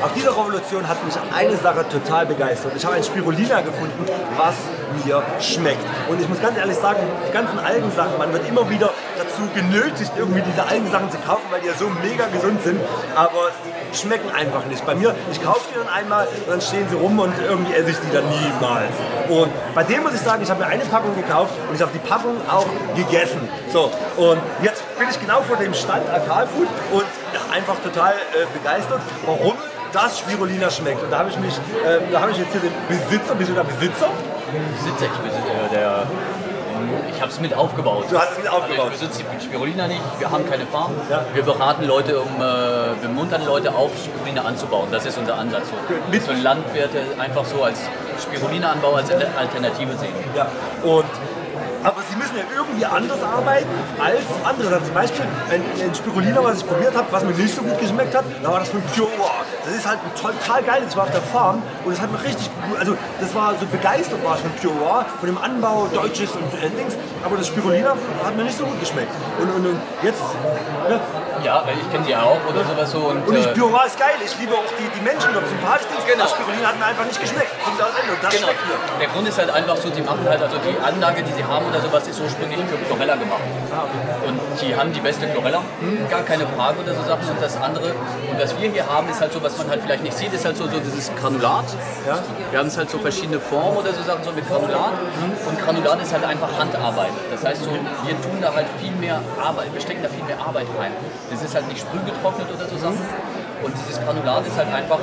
Auf dieser Revolution hat mich eine Sache total begeistert. Ich habe ein Spirulina gefunden, was mir schmeckt. Und ich muss ganz ehrlich sagen, die ganzen Algensachen, man wird immer wieder dazu genötigt, irgendwie diese Algensachen zu kaufen, weil die ja so mega gesund sind, aber schmecken einfach nicht. Bei mir, ich kaufe die dann einmal und dann stehen sie rum und irgendwie esse ich die dann niemals. Und bei dem muss ich sagen, ich habe mir eine Packung gekauft und ich habe die Packung auch gegessen. So, und jetzt bin ich genau vor dem Stand Akalfood und einfach total äh, begeistert. Warum? Das Spirulina schmeckt. Und da habe ich mich, äh, da habe ich jetzt hier den Besitzer, bist du der Besitzer? Besitzer, ich bin äh, der. Ich habe es mit aufgebaut. Du hast es mit aufgebaut. Also ich besitze die Spirulina nicht, wir haben keine Farm. Ja. Wir beraten Leute, um, äh, wir muntern Leute auf, Spirulina anzubauen. Das ist unser Ansatz. So. Mit- So Landwirte einfach so als Spirulina-Anbau als Alternative sehen. Ja. Und ja irgendwie anders arbeiten als andere. Also zum Beispiel ein, ein Spirulina, was ich probiert habe, was mir nicht so gut geschmeckt hat, da war das von Pure. Das ist halt total geil. Das war auf der Farm und das hat mir richtig gut, also das war so begeistert war ich von Pure von dem Anbau, Deutsches und äh, Dings. Aber das Spirulina hat mir nicht so gut geschmeckt. Und, und, und jetzt, ne? Ja, ich kenne die auch oder sowas so. Und, und ich, äh, Pure War ist geil. Ich liebe auch die, die Menschen dort sympathisch. Genau. Das Spirulina hat mir einfach nicht geschmeckt. Kommt aus Ende. Und das Genau. schmeckt mir. Der Grund ist halt einfach so, die machen halt, also die Anlage, die sie haben oder sowas, ist ursprünglich für Chlorella gemacht. Und die haben die beste Chlorella, gar keine Frage oder so Sachen. Und das andere, und was wir hier haben, ist halt so, was man halt vielleicht nicht sieht, ist halt so, so dieses Granulat. Ja. Wir haben es halt so verschiedene Formen oder so Sachen, so mit Granulat. Und Granulat ist halt einfach Handarbeit. Das heißt so, wir tun da halt viel mehr Arbeit, wir stecken da viel mehr Arbeit rein. Das ist halt nicht sprühgetrocknet oder so Sachen. Und dieses Granulat ist halt einfach,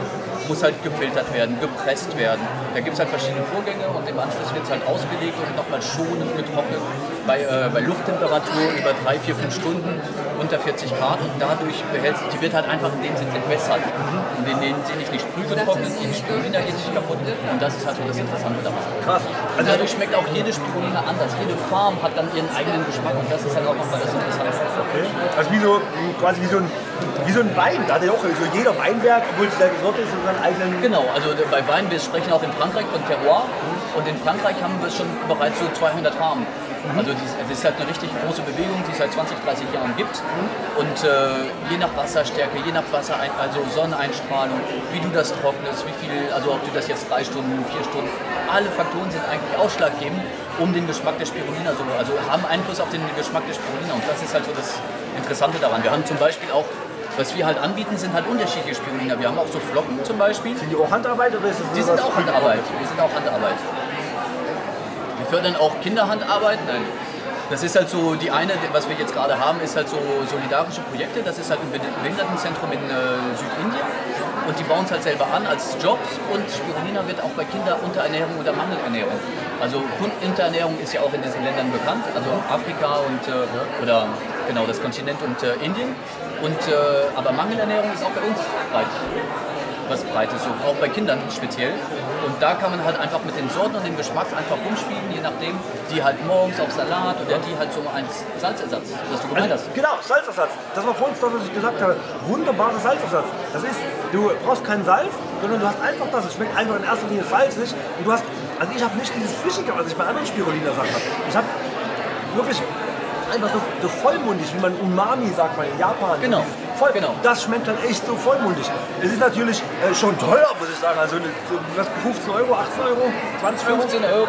muss halt gefiltert werden, gepresst werden. Da gibt es halt verschiedene Vorgänge und im Anschluss wird es halt ausgelegt und nochmal schonend getrocknet bei, äh, bei Lufttemperatur über 3, 4, 5 Stunden unter 40 Grad und dadurch behält sie, die wird halt einfach in dem Sinne entwässert. Und in dem Sinne nicht nicht sprühgetrocknet, die Spirulina geht nicht kaputt und das ist halt so das Interessante daran. Krass. Also dadurch schmeckt auch jede Spirulina anders. Jede Farm hat dann ihren eigenen Geschmack und das ist halt auch nochmal das Interessante. Also wie so, quasi wie so ein, wie so ein Wein. Da hat ja auch so jeder Weinberg, obwohl es selbe Sorte ist, seinen eigenen. Genau, also bei Wein, wir sprechen auch in Frankreich von Terroir und in Frankreich haben wir schon bereits so 200 Farmen. Also dies- es ist halt eine richtig große Bewegung, die es seit 20, 30 Jahren gibt. Und äh, je nach Wasserstärke, je nach Wasser, also Sonneneinstrahlung, wie du das trocknest, wie viel, also ob du das jetzt drei Stunden, vier Stunden, alle Faktoren sind eigentlich ausschlaggebend, um den Geschmack der Spirulina so, also haben Einfluss auf den Geschmack der Spirulina. Und das ist halt so das Interessante daran. Wir haben zum Beispiel auch, was wir halt anbieten, sind halt unterschiedliche Spirulina. Wir haben auch so Flocken zum Beispiel. Sind die auch Handarbeit oder ist das Die sind auch Handarbeit. Die sind auch Handarbeit. Wir fördern auch Kinderhandarbeit. Nein. Das ist halt so, die eine, was wir jetzt gerade haben, ist halt so solidarische Projekte. Das ist halt ein Behindertenzentrum in äh, Südindien. Und die bauen es halt selber an als Jobs. Und Spirulina wird auch bei Kinderunterernährung oder Mangelernährung. Also Unterernährung ist ja auch in diesen Ländern bekannt. Also Afrika und äh, oder genau das Kontinent und äh, Indien. Und, äh, aber Mangelernährung ist auch bei uns breit was Breites, auch bei Kindern speziell. Und da kann man halt einfach mit den Sorten und dem Geschmack einfach rumspielen, je nachdem, die halt morgens auf Salat oder die halt so als Salzersatz, was du gemeint hast. Genau, Salzersatz. Das war vorhin das, was ich gesagt habe. Wunderbarer Salzersatz. Das ist, du brauchst kein Salz, sondern du hast einfach das. Es schmeckt einfach in erster Linie salzig. Und du hast, also ich habe nicht dieses Fischige, was ich bei anderen Spirulina-Sachen habe. Ich habe wirklich einfach so, so vollmundig, wie man Umami sagt man in Japan. Genau, Dieses Voll, genau. Das schmeckt dann echt so vollmundig. Es ist natürlich äh, schon teuer, muss ich sagen. Also so, was, 15 Euro, 18 Euro, 20 Euro, 15 Euro,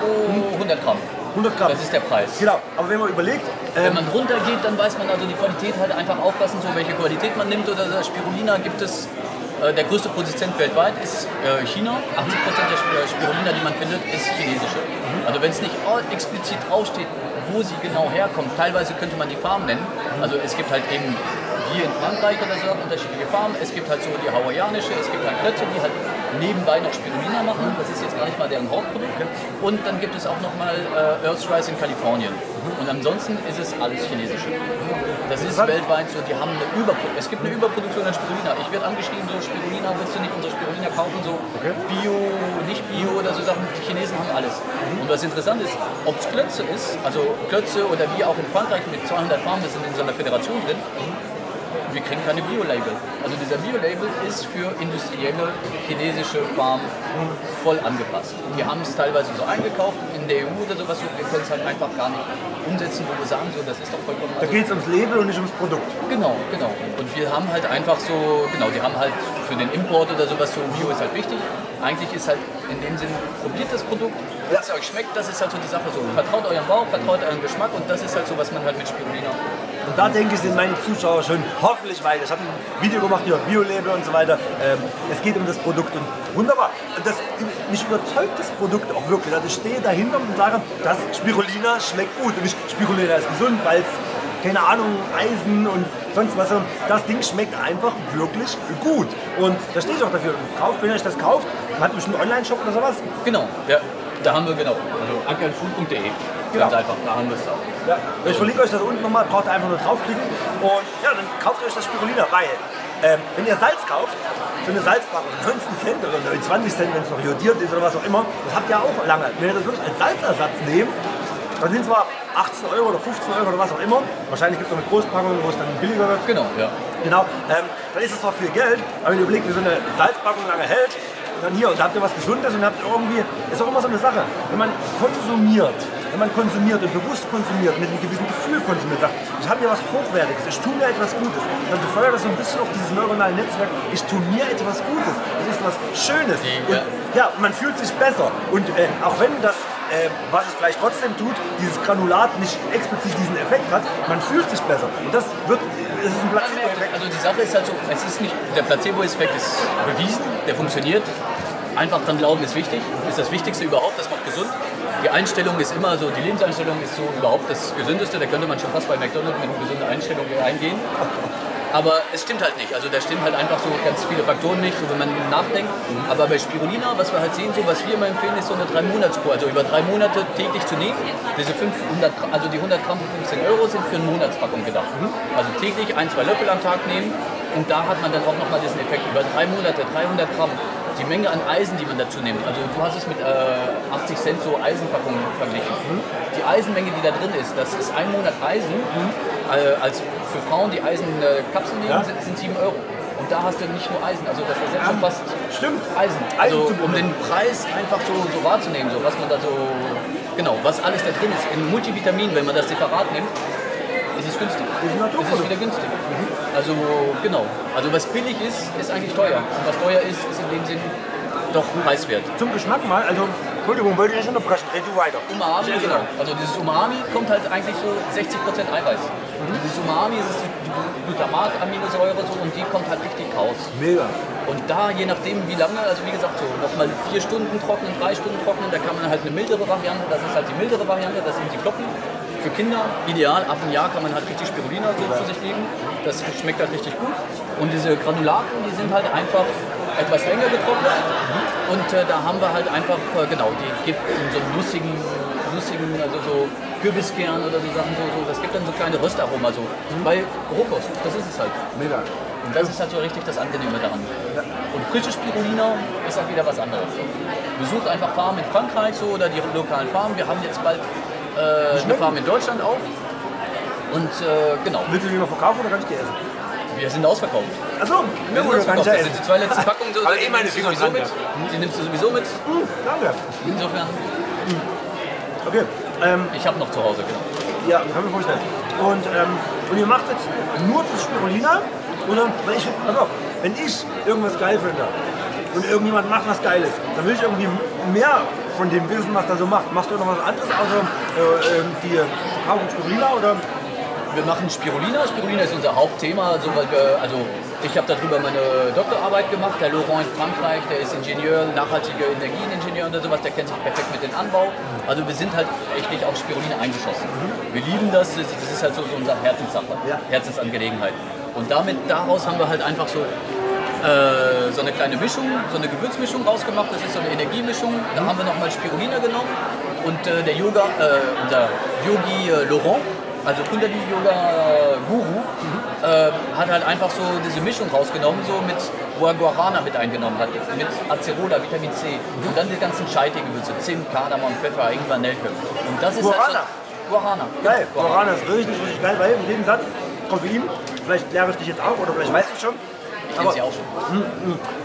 100 Gramm. 100 Gramm. Das ist der Preis. Genau, aber wenn man überlegt, Wenn ähm, man runtergeht, dann weiß man also die Qualität halt einfach aufpassen, so welche Qualität man nimmt. Oder das Spirulina gibt es, äh, der größte Produzent weltweit ist äh, China. 80% der äh, Spirulina, die man findet, ist chinesische. Also wenn es nicht explizit draufsteht, wo sie genau herkommt, teilweise könnte man die Farm nennen. Also es gibt halt eben hier in Frankreich oder so unterschiedliche Farmen. Es gibt halt so die hawaiianische, es gibt halt Klötze, die halt nebenbei noch Spirulina machen. Das ist jetzt gar nicht mal deren Hauptprodukt. Und dann gibt es auch nochmal äh, Earth Rice in Kalifornien. Und ansonsten ist es alles chinesische. Das ist weltweit so, die haben eine Überproduktion. Es gibt eine Überproduktion an Spirulina. Ich werde angeschrieben, so Spirulina, willst du nicht unsere Spirulina kaufen? So Bio, nicht Bio oder so Sachen. Die Chinesen haben alles. Und was interessant ist, ob es Klötze ist, also Klötze oder wie auch in Frankreich mit 200 Farmen, wir sind in so einer Föderation drin, wir kriegen keine Bio-Label. Also dieser Bio-Label ist für industrielle chinesische Farmen voll angepasst. Die haben es teilweise so eingekauft in der EU oder sowas, so, wir können es halt einfach gar nicht umsetzen, wo wir sagen, so, das ist doch vollkommen... Da Also, geht es ums Label und nicht ums Produkt. Genau, genau. Und wir haben halt einfach so, genau, die haben halt für den Import oder sowas so, Bio ist halt wichtig. Eigentlich ist halt in dem Sinn, probiert das Produkt, wenn es euch schmeckt, das ist halt so die Sache so. Vertraut eurem Bauch, vertraut eurem Geschmack und das ist halt so, was man halt mit Spirulina. Und da denke ich, sind meine Zuschauer schon hoffentlich weiter. Ich habe ein Video gemacht über Bio-Label und so weiter. Ähm, es geht um das Produkt und wunderbar. Und das, mich überzeugt das Produkt auch wirklich. Also ich stehe dahinter und sage, das Spirulina schmeckt gut. Und nicht Spirulina ist gesund, weil es, keine Ahnung, Eisen und sonst was. sondern Das Ding schmeckt einfach wirklich gut. Und da stehe ich auch dafür. Kauft, wenn ihr euch das kauft, hat bestimmt einen Online-Shop oder sowas. Genau, ja, da haben wir genau, also ankerfood.de. Ganz Genau. einfach, da haben wir es auch. Ja, ich verlinke euch das unten nochmal, braucht ihr einfach nur draufklicken und ja, dann kauft euch das Spirulina, weil ähm, wenn ihr Salz kauft, so eine Salzpackung, 19 Cent oder 20 Cent, wenn es noch jodiert ist oder was auch immer, das habt ihr auch lange. Wenn ihr das wirklich als Salzersatz nehmt, dann sind zwar 18 Euro oder 15 Euro oder was auch immer, wahrscheinlich gibt es auch eine Großpackung, wo es dann billiger wird, Genau, ja. Genau, ähm, dann ist es zwar viel Geld, aber wenn ihr überlegt, wie so eine Salzpackung lange hält, dann hier, und da habt ihr was Gesundes und habt irgendwie, ist auch immer so eine Sache, wenn man konsumiert, wenn man konsumiert und bewusst konsumiert, mit einem gewissen Gefühl konsumiert, sagt, ich habe hier was Hochwertiges, ich tue mir etwas Gutes, dann befeuert das so ein bisschen auch dieses neuronale Netzwerk, ich tue mir etwas Gutes, es ist was Schönes. Und, ja, man fühlt sich besser. Und äh, auch wenn das, äh, was es vielleicht trotzdem tut, dieses Granulat nicht explizit diesen Effekt hat, man fühlt sich besser. Und das wird, es ist ein Placebo-Effekt. Also die Sache ist halt so, es ist nicht, der Placebo-Effekt ist bewiesen, der funktioniert. Einfach dran glauben ist wichtig, ist das Wichtigste überhaupt, das macht gesund. Die Einstellung ist immer so, die Lebenseinstellung ist so überhaupt das Gesündeste, da könnte man schon fast bei McDonald's mit einer gesunden Einstellung eingehen. Aber es stimmt halt nicht. Also da stimmen halt einfach so ganz viele Faktoren nicht, so wenn man nachdenkt. Aber bei Spirulina, was wir halt sehen, so was wir immer empfehlen, ist so eine 3-Monats-Kur. Also über drei Monate täglich zu nehmen. Diese 500, Gramm- also die 100 Gramm für 15 Euro sind für eine Monatspackung gedacht. Also täglich ein, zwei Löffel am Tag nehmen. Und da hat man dann auch nochmal diesen Effekt. Über drei Monate, 300 Gramm. Die Menge an Eisen, die man dazu nimmt. Also du hast es mit äh, 80 Cent so Eisenpackungen verglichen. Die Eisenmenge, die da drin ist, das ist ein Monat Eisen. Äh, als für Frauen, die Eisenkapseln nehmen, Ja. sind, sind 7 Euro. Und da hast du nicht nur Eisen, also das ersetzt schon fast Stimmt. Eisen. Also um den Preis einfach so, so wahrzunehmen, so was man da so, genau, was alles da drin ist. In Multivitamin, wenn man das separat nimmt, ist es günstig. Ist ein Ist es Naturprodukt. wieder günstig. Also genau. Also was billig ist, ist eigentlich teuer. Und was teuer ist, ist in dem Sinn doch preiswert. Zum Geschmack mal, also, Entschuldigung, wollte ich nicht unterbrechen, red du weiter. Umami, genau. Also dieses Umami kommt halt eigentlich so 60% Eiweiß. Dieses Umami ist die Glutamat-Aminosäure so und die kommt halt richtig raus. Mega. Und da, je nachdem wie lange, also wie gesagt, so nochmal vier Stunden trocknen, drei Stunden trocknen, da kann man halt eine mildere Variante, das ist halt die mildere Variante, das sind die Flocken. Für Kinder ideal, ab einem Jahr kann man halt richtig Spirulina so zu sich geben. Das schmeckt halt richtig gut. Und diese Granulaten, die sind halt einfach etwas länger getrocknet. Und äh, da haben wir halt einfach, äh, genau, die gibt in so lustigen, lustigen, also so Kürbiskern oder so Sachen, so, so, das gibt dann so kleine Röstaroma, so. Bei Rohkost, das ist es halt. Mega. Und das ist halt so richtig das Angenehme daran. Und frische Spirulina ist halt wieder was anderes. Besucht einfach Farmen in Frankreich so oder die lokalen Farmen. Wir haben jetzt bald äh, eine Farm in Deutschland auf. Und äh, genau, Willst du die noch verkaufen oder kann ich die essen? wir sind ausverkauft. Achso, Wir sind ausverkauft. Das sind die zwei letzten Packungen. So, die eh meine nimmst du Finger sowieso mit. Die nimmst du sowieso mit. Hm, danke. Insofern, Okay, ähm, ich habe noch zu Hause, genau. ja, kann mir vorstellen. Und, ähm, und ihr macht jetzt nur das Spirulina? Oder, weil ich, pass auf, wenn ich irgendwas geil finde und irgendjemand macht was Geiles, dann will ich irgendwie mehr von dem wissen, was er so macht. Machst du noch was anderes außer die Verkaufung Spirulina oder? Wir machen Spirulina. Spirulina ist unser Hauptthema. Also, also ich habe darüber meine Doktorarbeit gemacht. Der Laurent in Frankreich, der ist Ingenieur, nachhaltiger Energieningenieur und sowas. Der kennt sich perfekt mit dem Anbau. Also wir sind halt echt nicht auf Spirulina eingeschossen. Wir lieben das. Das ist halt so, so unsere Herzenssache. Herzensangelegenheit. Und damit daraus haben wir halt einfach so äh, so eine kleine Mischung, so eine Gewürzmischung rausgemacht. Das ist so eine Energiemischung. Da haben wir nochmal Spirulina genommen und äh, der Yoga, äh, unser Yogi äh, Laurent, also Kundalini Yoga äh, Guru, äh, hat halt einfach so diese Mischung rausgenommen, so mit wo er Guarana mit eingenommen hat, mit Acerola, Vitamin C und dann die ganzen Scheite-Gewürze, Zimt, Kardamom, Pfeffer, Ingwer, Nelke. Und das ist Guarana. Halt so, Guarana. Geil, Guarana. Guarana ist richtig, richtig geil, weil in jedem Satz Koffein vielleicht lehre ich dich jetzt auch oder vielleicht weißt du schon. Ich kenne sie auch schon.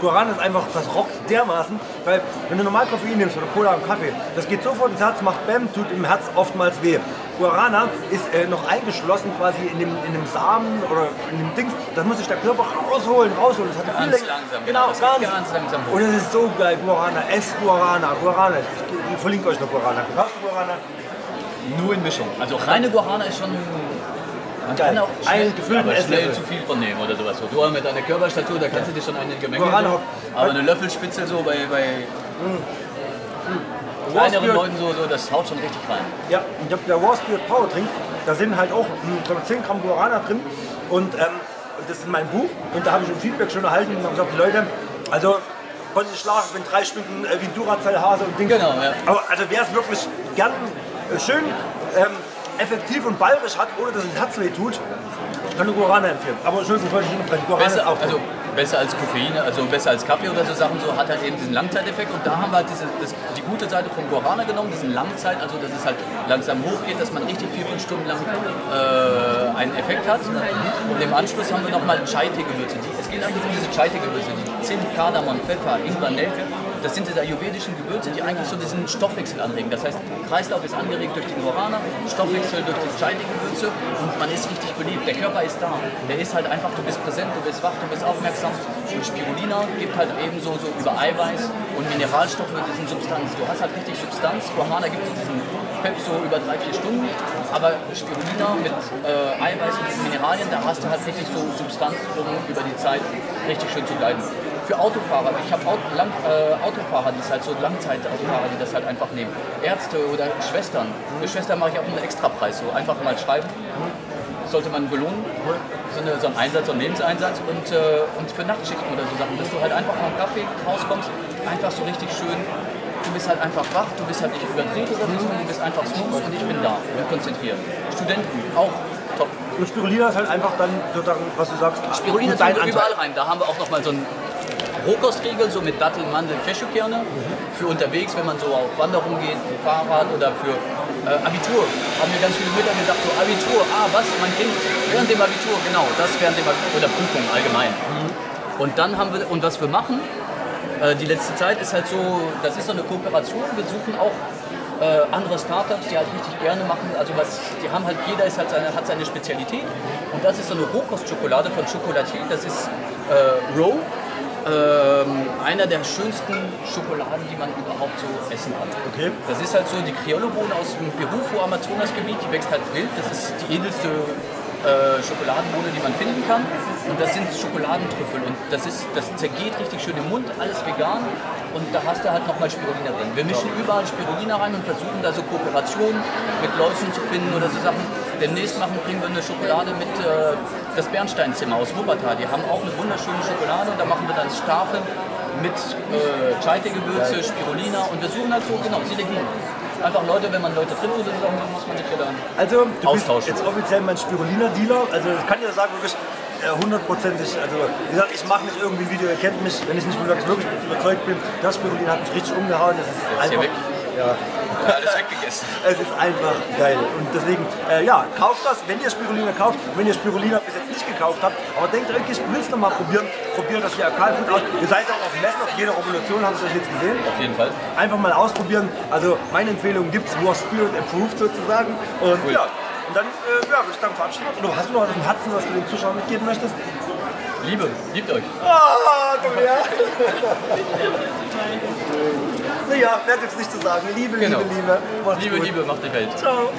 Guarana ist einfach, das rockt dermaßen, weil wenn du normal Koffein nimmst oder Cola und Kaffee, das geht sofort ins Herz, macht Bäm, tut im Herz oftmals weh. Guarana ist äh, noch eingeschlossen quasi in dem, in dem Samen oder in dem Dings, das muss sich der Körper rausholen, rausholen. Das hat viel Ganz länger- langsam, Genau, geht ganz, ganz langsam hoch. Und es ist so geil, Guarana, ess Guarana, Guarana. Ich, ich verlinke euch noch Guarana. Kaufst du Guarana? Nur in Mischung. Also reine Guarana ist schon. Man Geil. kann auch Einen gefüllten aber schnell Esslöffel. zu viel von nehmen oder sowas. So, du mit deiner Körperstatur, da kannst du dir schon eine Gemenge. So. Aber eine Löffelspitze so bei, bei kleineren Roastbier- Leuten so, so, das haut schon richtig rein. Ja, ich habe der Raw Spirit Power Drink, da sind halt auch hm, ich glaube, 10 Gramm Guarana drin und, ähm, das ist mein Buch und da habe ich ein Feedback schon erhalten und habe gesagt, Leute, also konnte ich schlafen, bin drei Stunden äh, wie Duracell-Hase und Ding. Genau, ja. Aber also wer es wirklich gern äh, schön ähm, effektiv und ballerisch hat, ohne dass es Herz weh tut, kann ich Guarana empfehlen. Aber Entschuldigung, ich wollte nicht unterbrechen. Guarana Besser, auch also besser als Koffein, also besser als Kaffee oder so Sachen, so hat halt eben diesen Langzeiteffekt und da haben wir halt diese, das, die gute Seite vom Guarana genommen, diesen Langzeit, also dass es halt langsam hochgeht, dass man richtig vier, fünf Stunden lang äh, einen Effekt hat. Und im Anschluss haben wir nochmal Chai-Tee-Gewürze. Es geht eigentlich um diese Chai-Tee-Gewürze, die Zimt, Kardamom, Pfeffer, Ingwer, Nelke. Das sind diese ayurvedischen Gewürze, die eigentlich so diesen Stoffwechsel anregen. Das heißt, Kreislauf ist angeregt durch die Guarana, Stoffwechsel durch die Chai-Tee-Gewürze und man ist richtig beliebt. Der Körper ist da. Der ist halt einfach, du bist präsent, du bist wach, du bist aufmerksam. Und Spirulina gibt halt ebenso so über Eiweiß und Mineralstoffe diesen Substanz. Du hast halt richtig Substanz. Guarana gibt es diesen Pep so über drei, vier Stunden. Aber Spirulina mit äh, Eiweiß und Mineralien, da hast du halt richtig so Substanz, um über die Zeit richtig schön zu bleiben. Für Autofahrer, ich habe lang, äh, Autofahrer, die es halt so Langzeitautofahrer, die das halt einfach nehmen. Ärzte oder Schwestern. Für Schwestern mache ich auch einen Extrapreis, so einfach mal schreiben. Sollte man belohnen. So, eine, so ein Einsatz, so ein Lebenseinsatz. Und, äh, und für Nachtschichten oder so Sachen, dass du halt einfach vom Kaffee rauskommst, einfach so richtig schön. Du bist halt einfach wach, du bist halt nicht überdreht oder so, du bist einfach smooth und ich bin da und konzentriert. Studenten, auch top. Und Spirulina ist halt einfach dann sozusagen, was du sagst, Spirulina Anteil. überall rein. Da haben wir auch noch mal so einen Rohkostriegel, so mit Datteln, Mandeln, Cashewkerne. Für unterwegs, wenn man so auf Wanderung geht, für Fahrrad oder für äh, Abitur. Haben mir ganz viele Mütter gesagt, so Abitur, ah was, mein Kind, während dem Abitur, genau, das während dem Abitur, oder Prüfung allgemein. Und dann haben wir, und was wir machen, äh, die letzte Zeit ist halt so, das ist so eine Kooperation. Wir suchen auch äh, andere Startups, die halt richtig gerne machen. Also was, die haben halt, jeder ist halt seine, hat seine Spezialität. Und das ist so eine Rohkostschokolade von Chocolatier. Das ist äh, Row. Ähm, einer der schönsten Schokoladen, die man überhaupt so essen kann. Okay. Das ist halt so die Criollo-Bohne aus dem Peru-Amazonasgebiet, die wächst halt wild. Das ist die edelste äh, Schokoladenbohne, die man finden kann. Und das sind Schokoladentrüffel. Und das, ist, das zergeht richtig schön im Mund, alles vegan. Und da hast du halt nochmal Spirulina drin. Wir mischen überall Spirulina rein und versuchen da so Kooperationen mit Leuten zu finden oder so Sachen. Demnächst machen, bringen wir eine Schokolade mit äh, das Bernsteinzimmer aus Wuppertal. Die haben auch eine wunderschöne Schokolade und da machen wir dann Stafe mit äh, Chai-Tee-Gewürze, Spirulina und wir suchen halt so, genau, Synergien. Einfach Leute, wenn man Leute trifft dann muss man sich dann Also, du Austauschen. bist jetzt offiziell mein Spirulina-Dealer. Also, ich kann dir sagen, wirklich äh, hundertprozentig. Also, wie gesagt, ich mache nicht irgendwie ein Video, ihr kennt mich, wenn ich nicht wirklich, wirklich überzeugt bin. Das Spirulina hat mich richtig umgehauen. Das ist ist hier einfach. Ja, Ja, alles weggegessen. es ist einfach geil. Und deswegen, äh, ja, kauft das, wenn ihr Spirulina kauft. Wenn ihr Spirulina bis jetzt nicht gekauft habt, aber denkt wirklich, ich will es nochmal probieren. Probiert das hier gut aus. Ihr seid auch auf dem Messen, auf jeder Revolution, habt ihr euch jetzt gesehen. Auf jeden Fall. einfach mal ausprobieren. Also meine Empfehlung gibt es, War Spirit Approved sozusagen. Und Cool. ja, und dann äh, ja, würde ich sagen, verabschieden. Oder hast du noch was im Herzen, was du den Zuschauern mitgeben möchtest? Liebe, liebt euch. Ah, du ja. Naja, mehr gibt's nicht zu sagen. Liebe, Genau. Liebe, Liebe. Macht's Liebe, gut. Liebe, macht die Welt. Ciao.